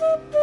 Boop, boop.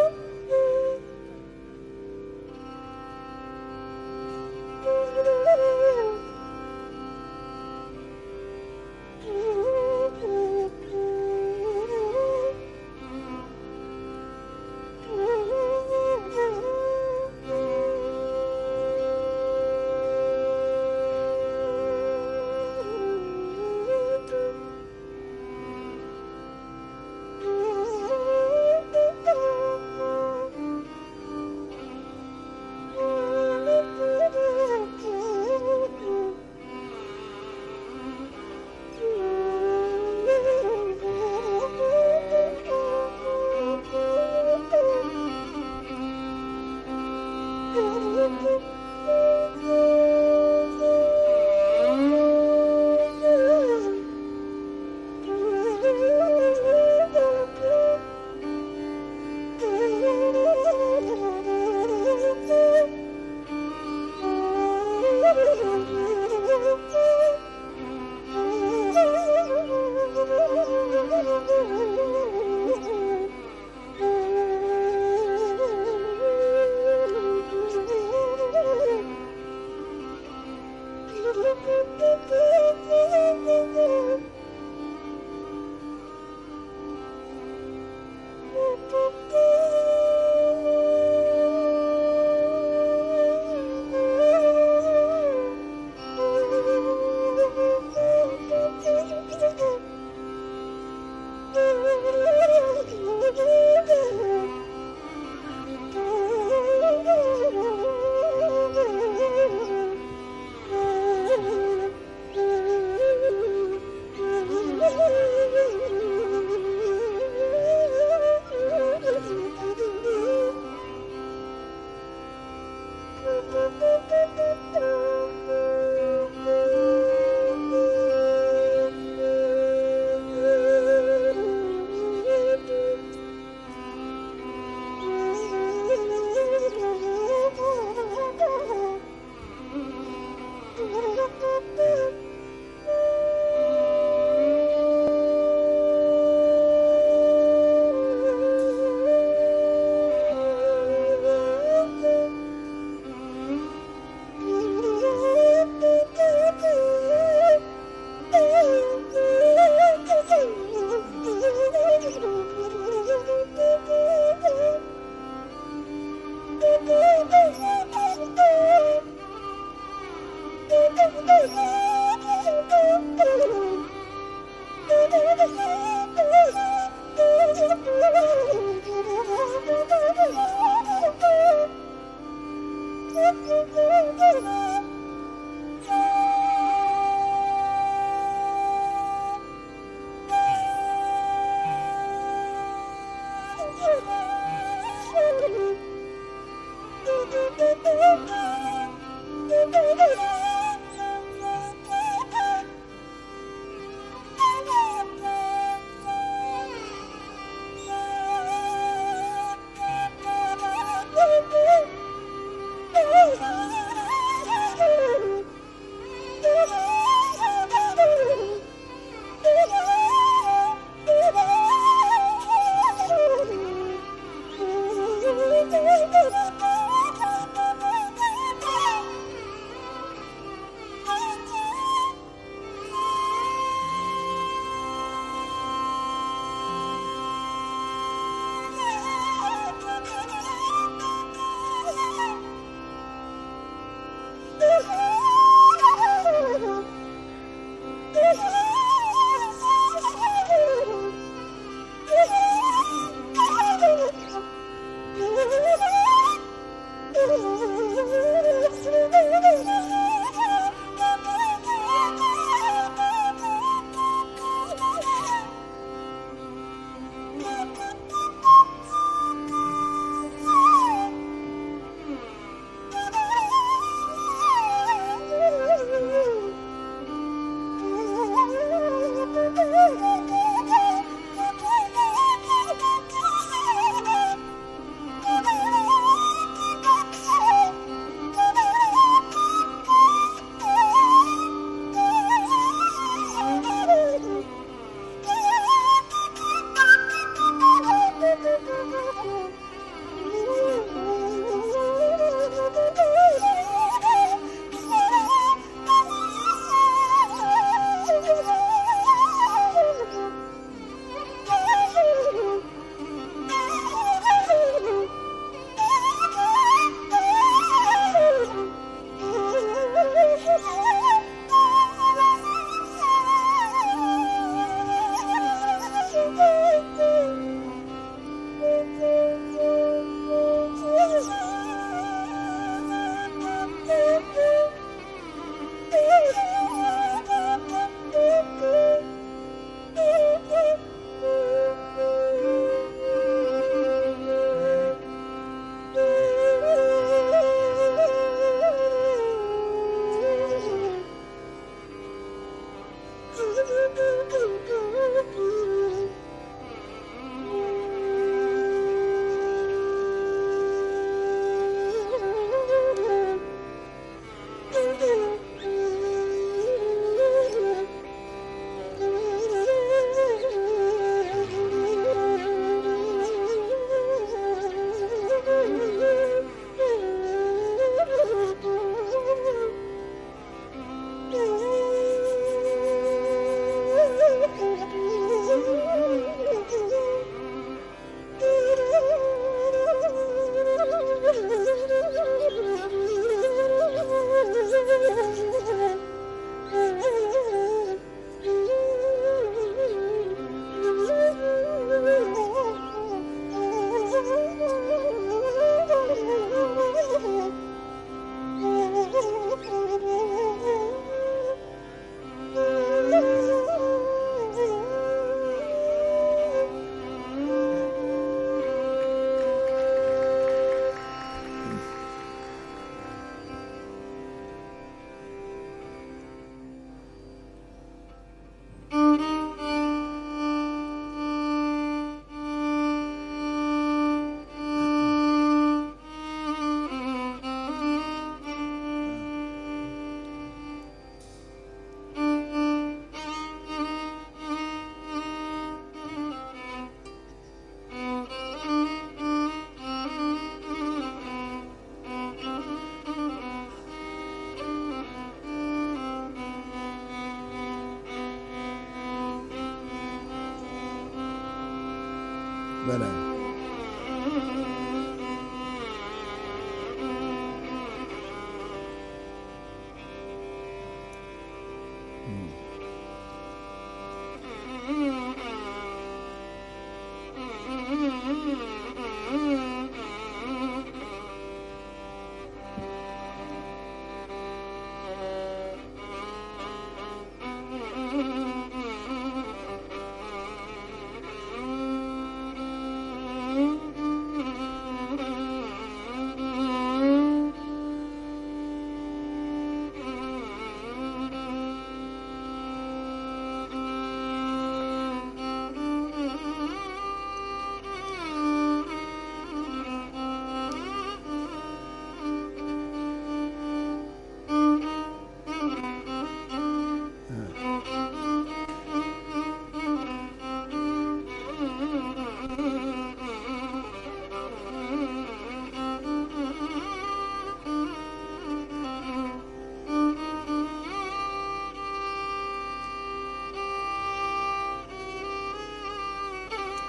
Bye now.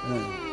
嗯。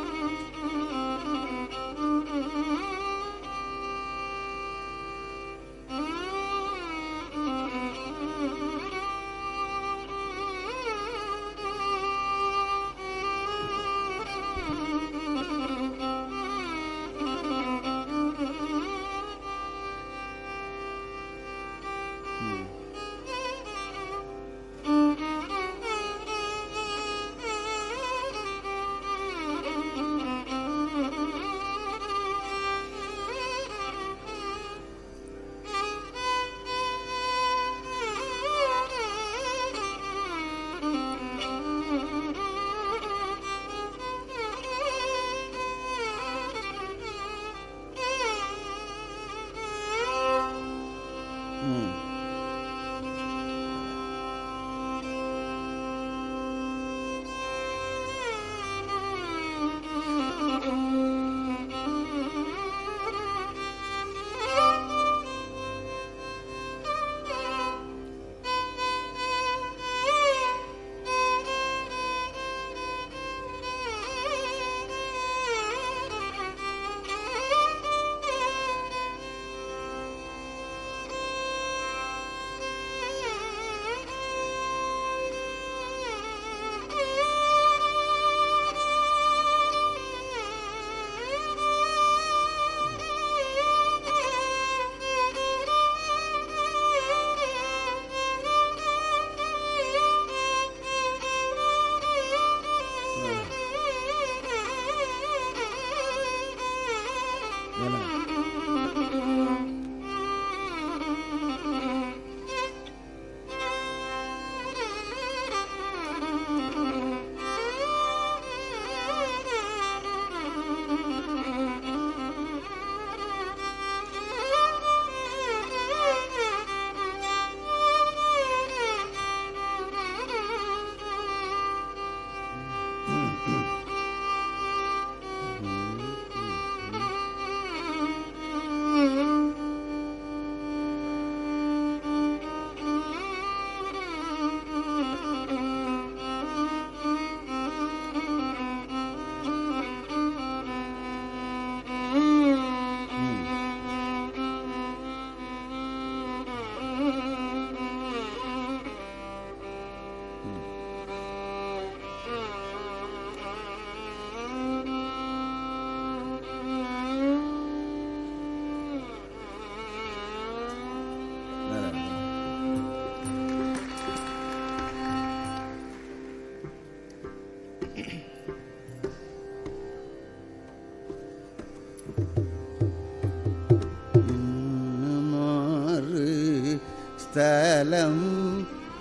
ஸ்தலம்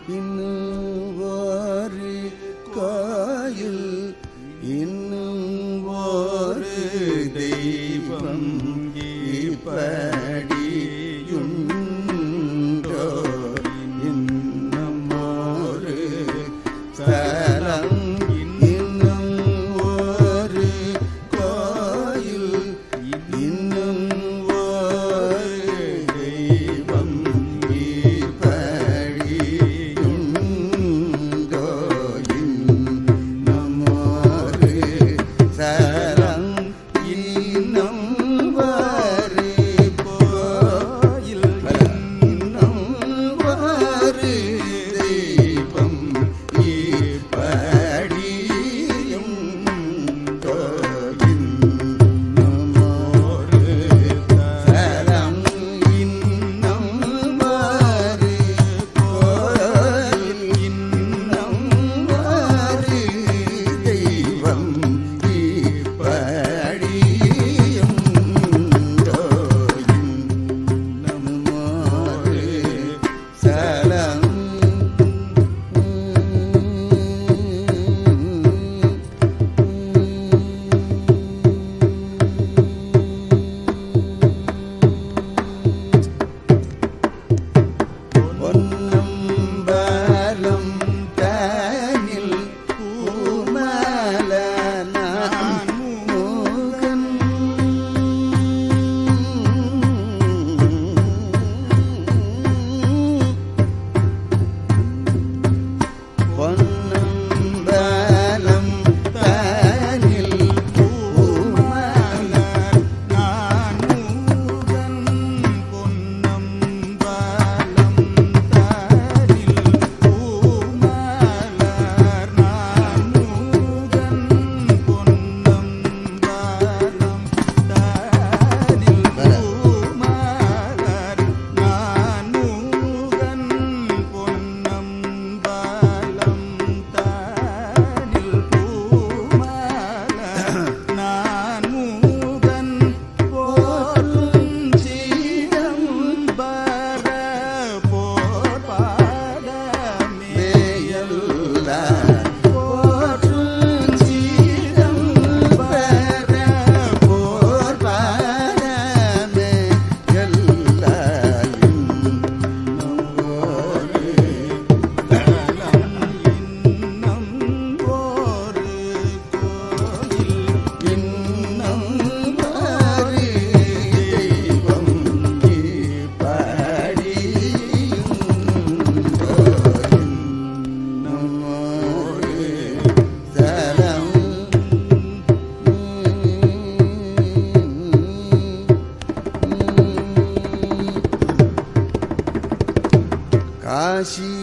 இன்னும் ஒரு கோயில் இன்னும் ஒரு தெய்வம் இப்ப し